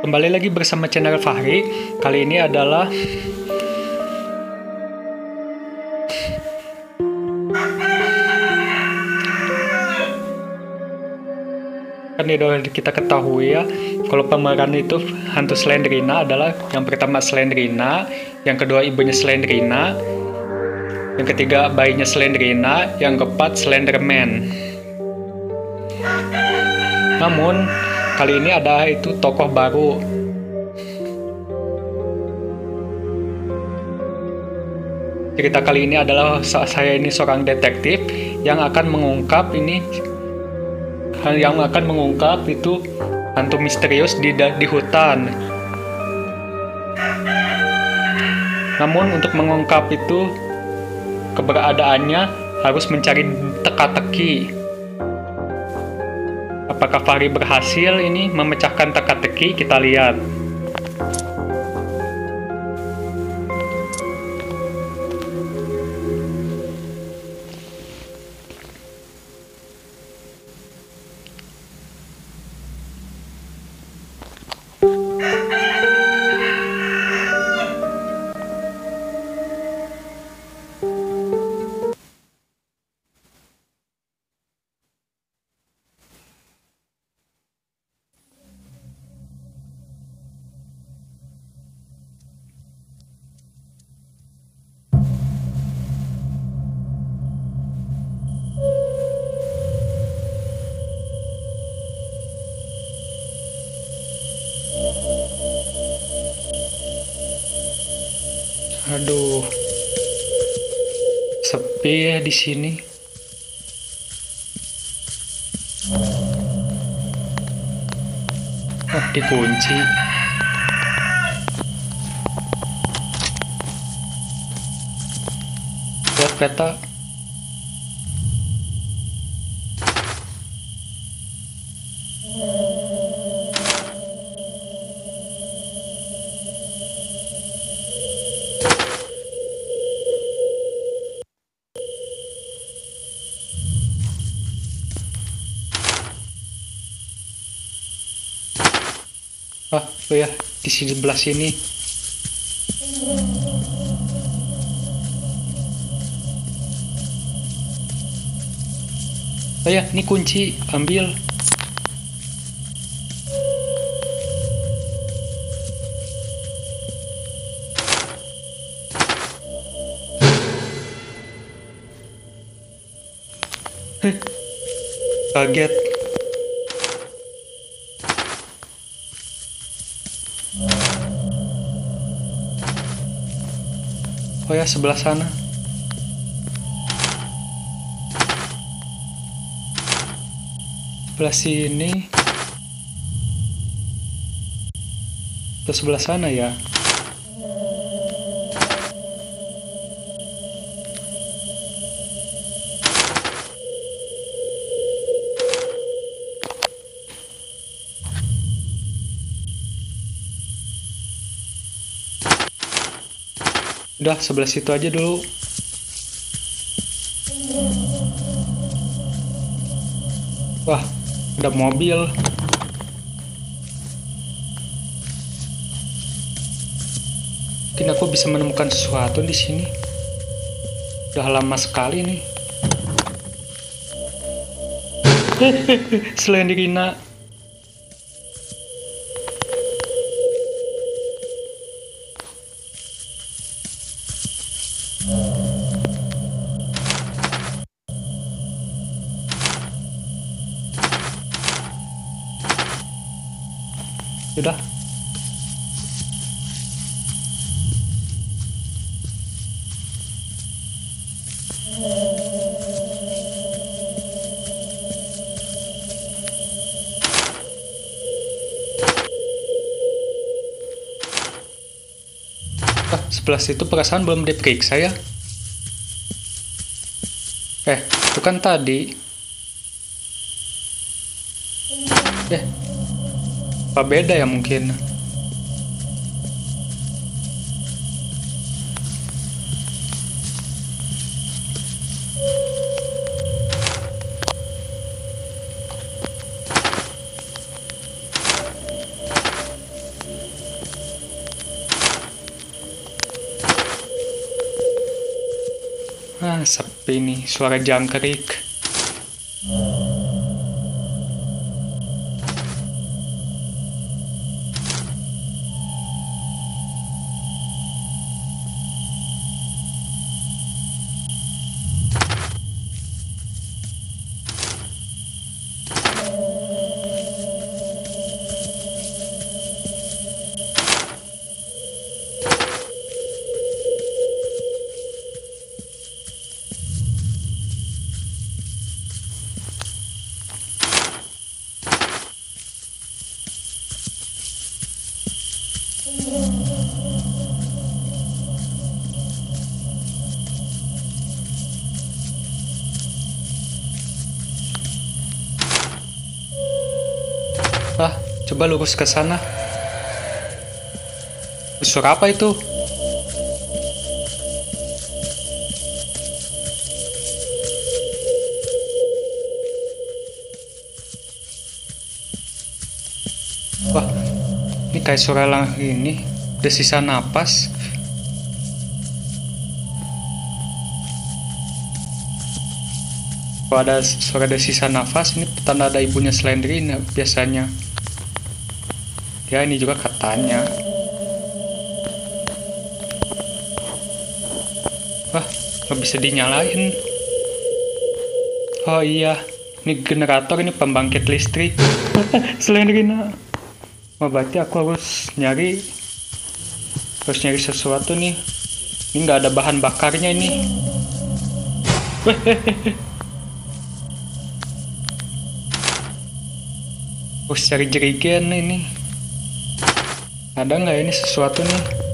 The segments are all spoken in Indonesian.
Kembali lagi bersama channel Fahri. Kali ini adalah kan udah kita ketahui ya kalau pemeran itu hantu Slendrina adalah yang pertama Slendrina, yang kedua ibunya Slendrina, yang ketiga bayinya Slendrina, yang keempat Slenderman. Namun kali ini ada itu tokoh baru. Cerita kali ini adalah saya ini seorang detektif yang akan mengungkap ini yang akan mengungkap itu hantu misterius di di hutan. Namun untuk mengungkap itu keberadaannya harus mencari teka-teki. Apakah Fahri berhasil ini memecahkan teka-teki? Kita lihat. Aduh. Sepi ya di sini. Ah, dikunci. Buat peta. Ah, oh ya, di sini sebelah sini. Oh ya, ini kunci, ambil. Heh, kaget. Oh ya, sebelah sana. Sebelah sini. Atau sebelah sana ya? Udah sebelah situ aja dulu. Wah, ada mobil. Mungkin aku bisa menemukan sesuatu di sini. Udah lama sekali nih. Selain Rina. 11 itu perasaan belum diperiksa ya? Eh, itu kan tadi. Eh, apa beda ya mungkin? Sepi nih, suara jangkrik. Coba lurus ke sana. Suara apa itu? Wah, ini kayak suara lang ini, desisa napas. Kalau ada suara desisa nafas, ini tanda ada ibunya Slendrina biasanya. Ya, ini juga katanya. Wah, nggak bisa dinyalain. Oh iya, ini generator, ini pembangkit listrik. Slendrina. Wah, berarti aku harus nyari harus nyari sesuatu nih. Ini nggak ada bahan bakarnya ini. Harus cari jerigen ini. Ada nggak ini sesuatu nih?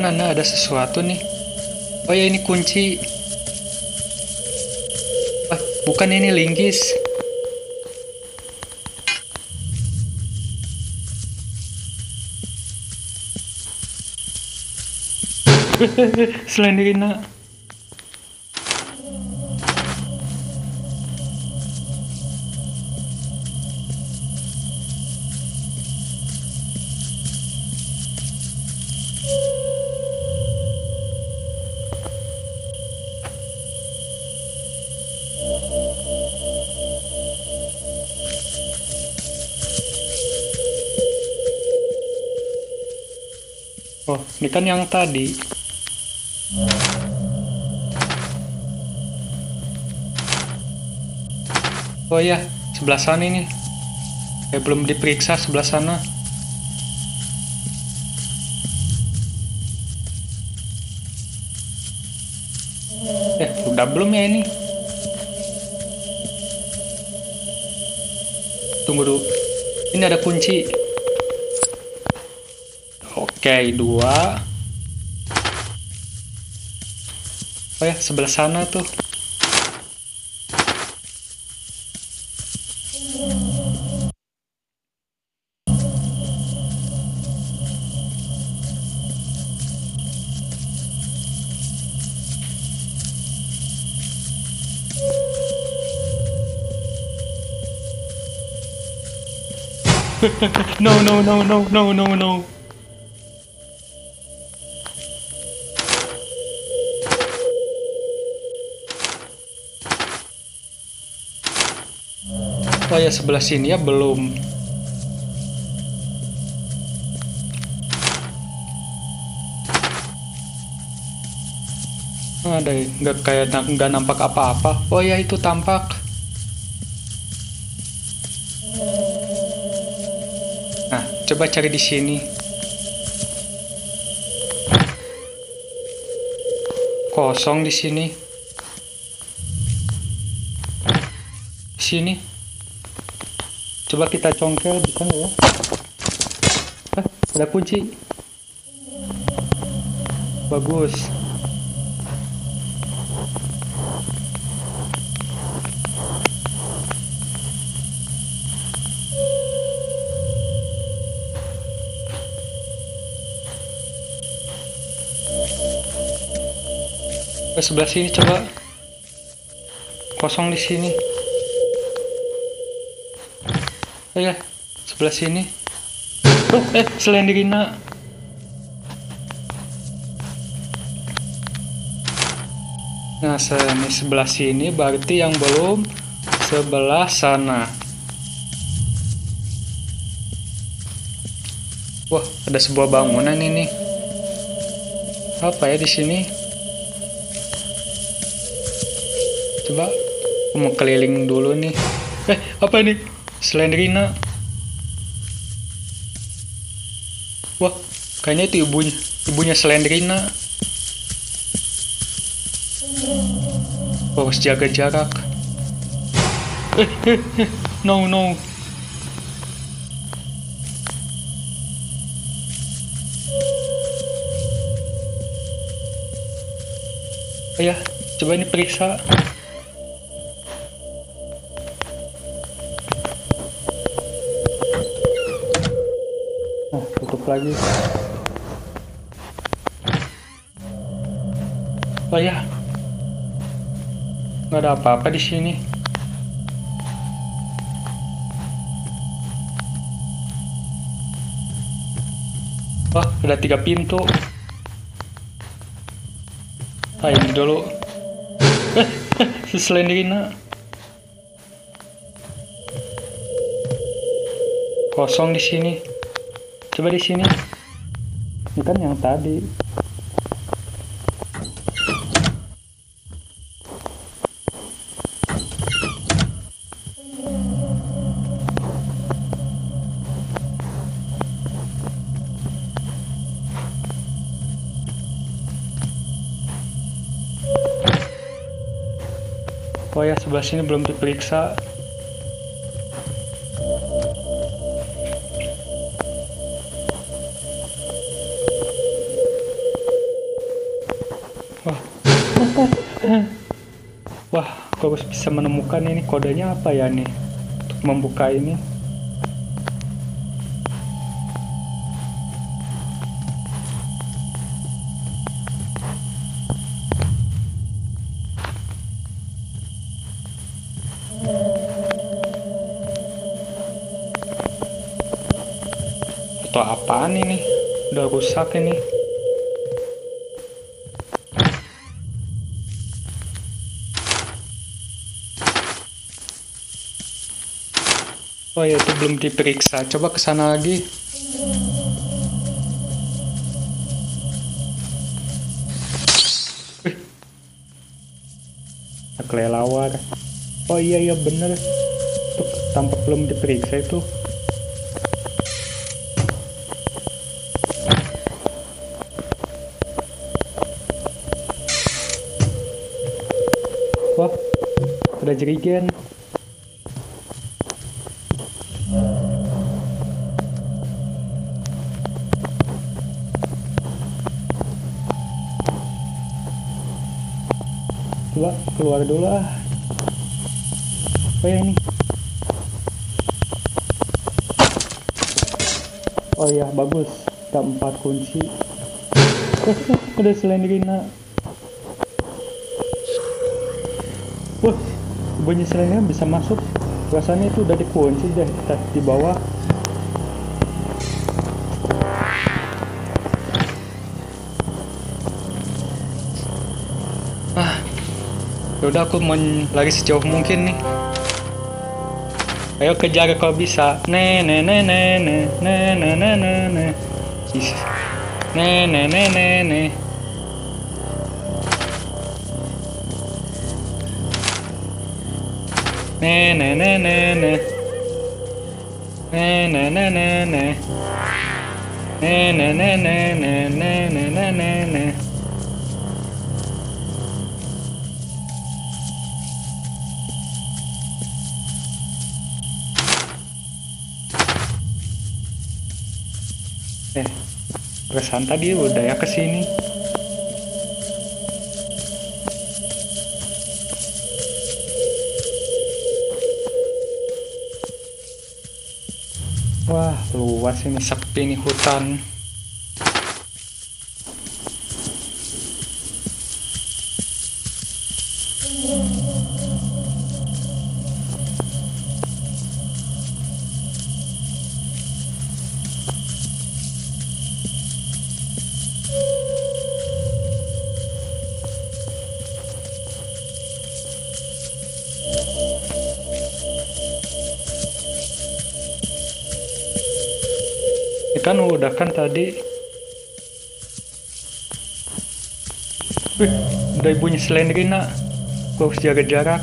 Kejauhan Ana ada sesuatu nih. Oh ya ini kunci. Wah, bukan ini linggis. Slendrina. Oh, ini kan yang tadi. Oh ya, sebelah sana ini. Eh, belum diperiksa sebelah sana. Eh, udah belum ya ini? Tunggu dulu. Ini ada kunci. Oke, dua. Oh ya, sebelah sana tuh. no, no, no, no, no, no, no. Ya sebelah sini ya belum. Ada nggak kayak nggak nampak apa-apa. Oh ya itu tampak. Nah coba cari di sini. Kosong di sini. Sini. Coba kita congkel, bisa nggak ya? Ah, ada kunci. bagus ke sebelah sini coba kosong di sini oh ya sebelah sini. Oh eh Slenderina nah ini sebelah sini berarti yang belum sebelah sana. Wah ada sebuah bangunan ini. Apa ya di sini? Coba aku mau keliling dulu nih. Eh apa ini Slenderina wah kayaknya itu ibunya. Ibunya Slenderina harus jaga jarak. No no. Oh ya coba ini periksa lagi oh ya nggak ada apa-apa di sini. Wah, ada tiga pintu. Ah, ini dulu. Eh, eh, Slenderina. Kosong di sini. Coba di sini. Ini kan yang tadi. Oh ya sebelah sini belum diperiksa. Bisa menemukan ini kodenya apa ya nih untuk membuka ini. atau apaan ini udah rusak ini oh ya itu belum diperiksa. Coba ke sana lagi. Kelelawar. Oh iya iya bener. Tuh tampak belum diperiksa itu. Wah, udah jerigen. Coba keluar dulu ah. Apa ya ini? Oh ya bagus, ada empat kunci. Ada selendrina. Wah, bunyi selendrina bisa masuk. Rasanya itu udah dikunci deh di bawah. Yaudah aku mau lari sejauh mungkin nih. Ayo kejar kalau bisa. Ne ne ne ne ne ne ne ne ne ne. Ne ne ne ne ne. Ne ne ne ne ne. Ne ne ne ne ne. Ne ne ne ne ne ne ne ne ne ne. eh kesan tadi udah ya ke sini. wah luas ini sepi nih hutan tadi Wih, udah bunyi selendrina gue harus jaga jarak.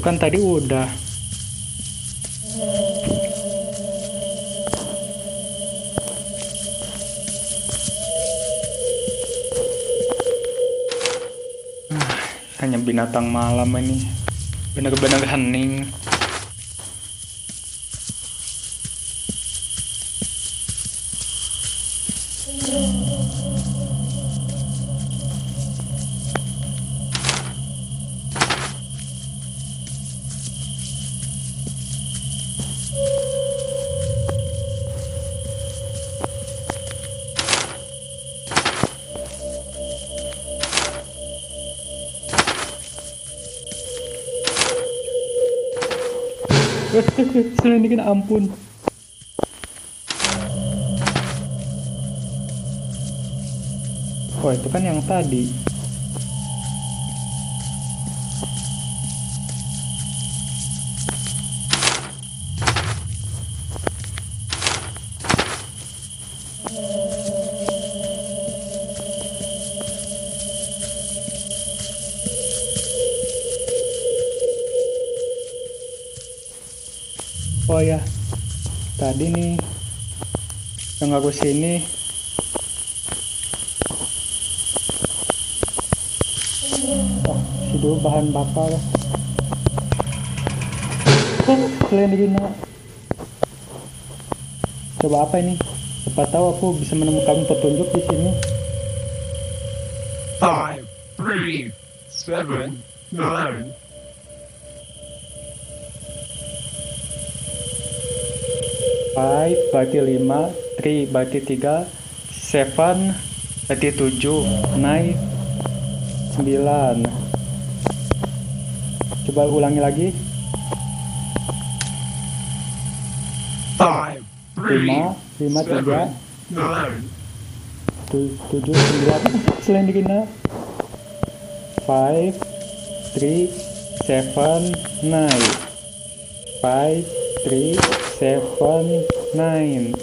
Kan tadi udah binatang malam ini. Benar-benar hening Selendingin ampun. Oh itu kan yang tadi. Aku sini oh si dulu bahan bakar. Oh kalian gini coba apa ini? Siapa tahu aku bisa menemukan petunjuk di sini. Five, three, seven, nine. five berarti lima, three berarti tiga, seven berarti tujuh, nine sembilan. Coba ulangi lagi. Five, three, Lima, lima tiga, seven, nine. tu- tujuh sembilan. Selain dikina. Five, three, seven, nine. Five, three, seven, nine.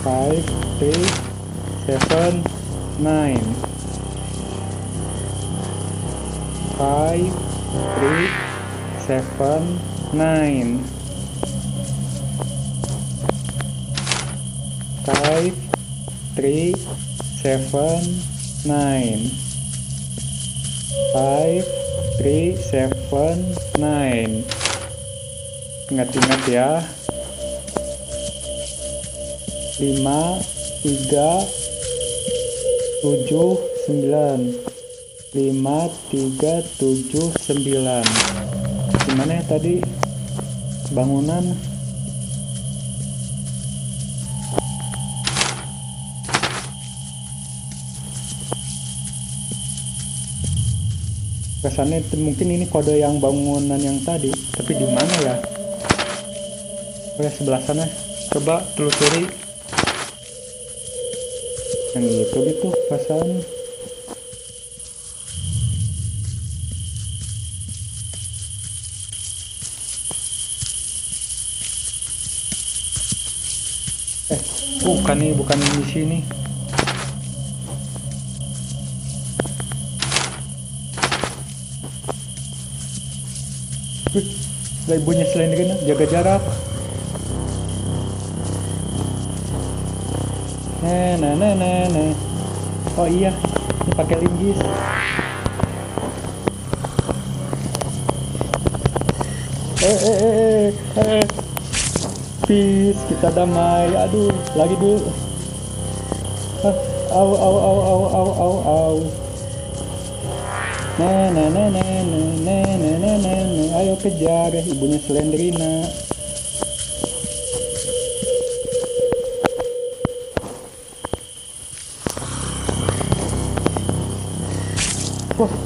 Five, three, seven, nine. Five, three, seven, nine. Five, three, seven, nine. Five, three, seven, nine. Ingat-ingat ya. Lima, tiga, tujuh, sembilan. Lima, tiga, tujuh, sembilan. Gimana ya tadi bangunan? kesannya mungkin ini kode yang bangunan yang tadi tapi di mana ya ya sebelah sana coba telusuri itu gitu perasaan eh bukan nih bukan di sini Wih, lah ibunya selain itu jaga jarak. Nah, nah, nah, nah. Oh iya, ini pakai linggis. Eh, eh, eh, eh, eh. Peace, kita damai. Aduh, lagi dulu. Au au au au au au au. Nah, nah, nah, nah, nah, nah, nah, nah, nah. Ayo kejar ibunya Slendrina.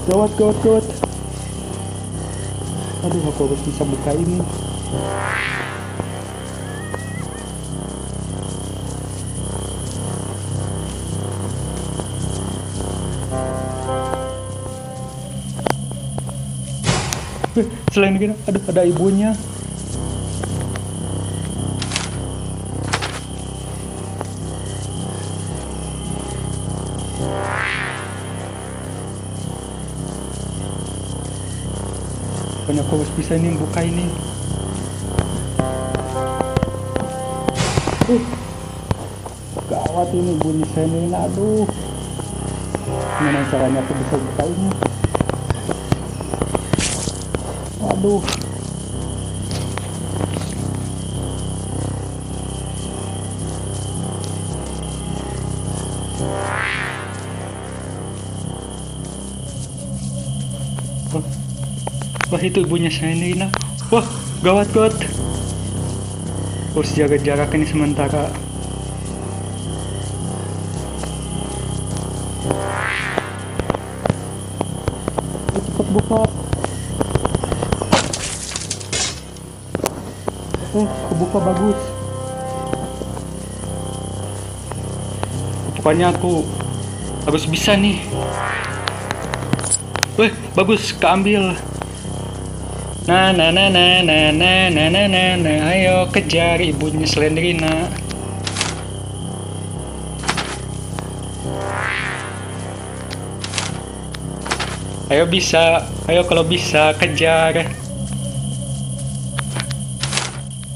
Gawat, gawat, gawat. Aduh, aku harus bisa buka ini. Eh, Selain gitu, aduh ada ibunya. Harus bisa nih buka ini. Uh, gawat ini bunyi senin, aduh. Gimana caranya aku bisa buka ini? Aduh. Itu ibunya Shenina. Wah, gawat gawat. Harus jaga jarak ini sementara. Cepat buka. Eh, kebuka bagus. Pokoknya aku harus bisa nih. Weh, bagus, keambil. Nah, nah, nah, nah, nah, nah, nah, nah, nah, nah, ayo kejar ibunya Slendrina. Ayo bisa, ayo kalau bisa kejar.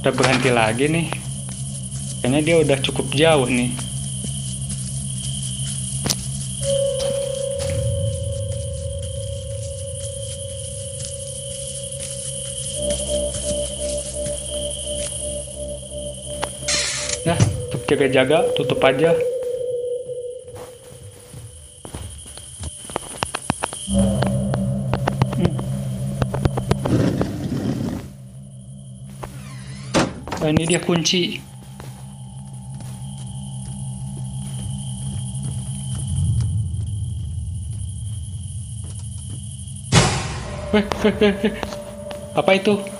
Udah berhenti lagi nih. Kayaknya dia udah cukup jauh nih. Jaga-jaga, tutup aja. Nah, ini dia kunci. Weh, weh, weh. Apa itu?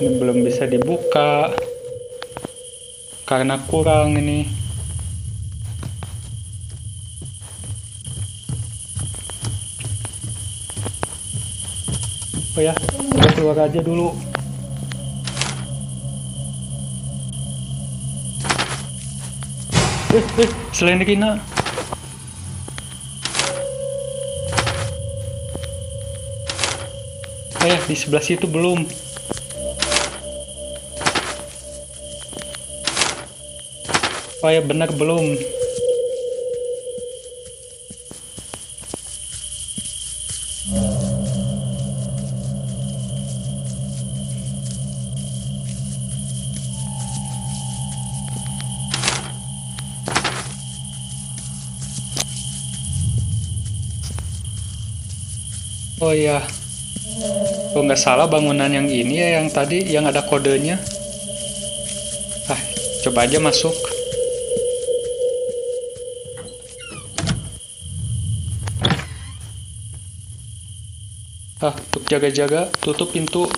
Belum bisa dibuka karena kurang ini. Oh ya, kita keluar aja dulu. Eh, eh, Rina. Oh ya, di sebelah situ belum. Oh ya, benar belum. Oh iya, kalau nggak salah bangunan yang ini ya yang tadi yang ada kodenya. Ah, coba aja masuk. Ah, untuk jaga-jaga, tutup pintu.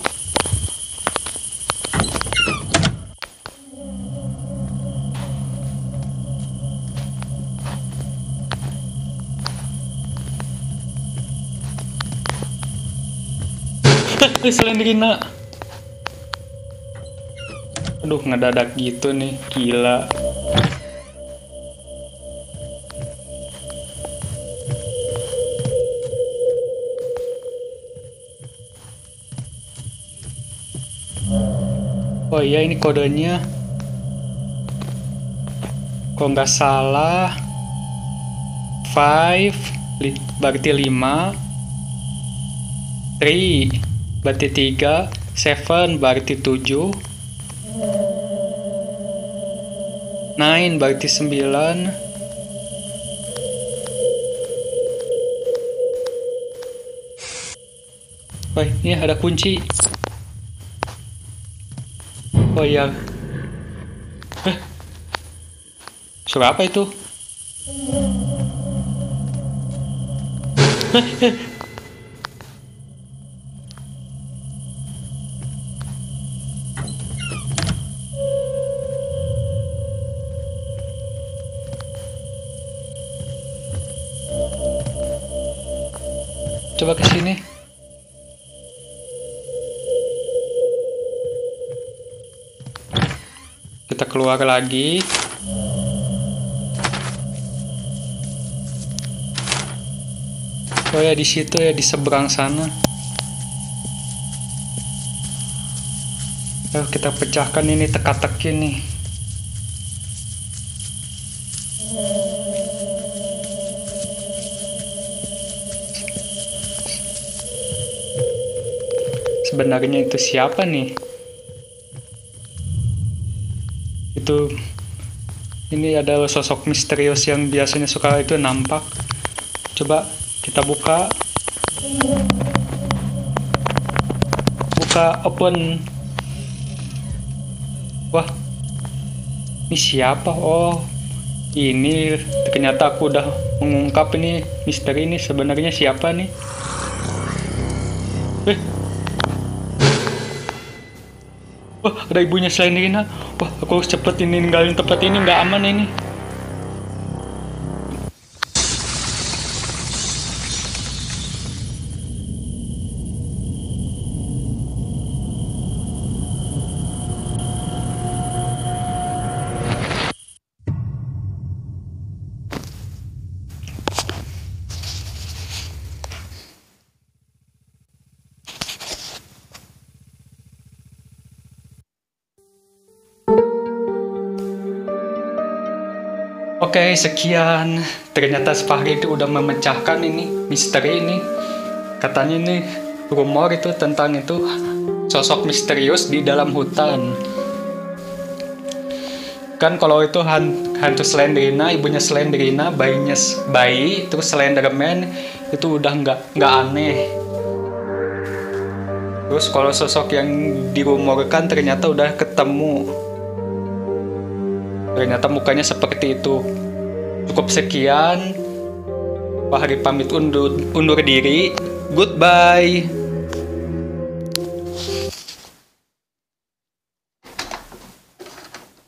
Slendrina. Aduh, ngedadak gitu nih, gila. Oh iya, ini kodenya. Kalau nggak salah, 5 li- berarti 5, 3 berarti 3, 7 berarti 7, Nine berarti sembilan. Woi, ini ada kunci. Oh iya. Suara apa itu? Keluar lagi. Oh ya di situ ya di seberang sana. Ayo kita pecahkan ini teka-teki nih. Sebenarnya itu siapa nih? Itu ini adalah sosok misterius yang biasanya suka itu nampak. Coba kita buka. Buka open. Wah. Ini siapa? Oh. Ini ternyata aku udah mengungkap ini misteri ini sebenarnya siapa nih? Ada ibunya Slendrina. Wah, aku harus cepet ini ninggalin tempat ini nggak aman ini. Oke, sekian. Ternyata Fahri itu udah memecahkan ini misteri ini. Katanya ini rumor itu tentang itu sosok misterius di dalam hutan. Kan kalau itu han- hantu Slendrina, ibunya Slendrina, bayinya bayi, terus Slenderman itu udah nggak nggak aneh. Terus kalau sosok yang dirumorkan ternyata udah ketemu. Ternyata mukanya seperti itu. Cukup sekian. Pak Hari pamit undur, undur diri. Goodbye.